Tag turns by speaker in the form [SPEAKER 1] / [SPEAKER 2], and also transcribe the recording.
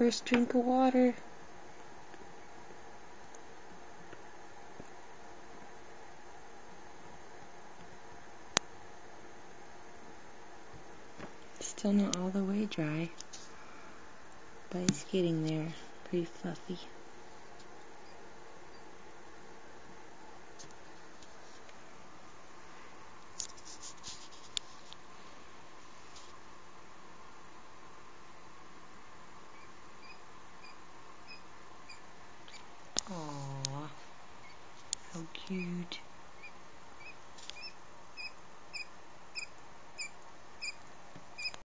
[SPEAKER 1] first drink of water. Still not all the way dry, but it's getting there. Pretty fluffy. Aww, how cute.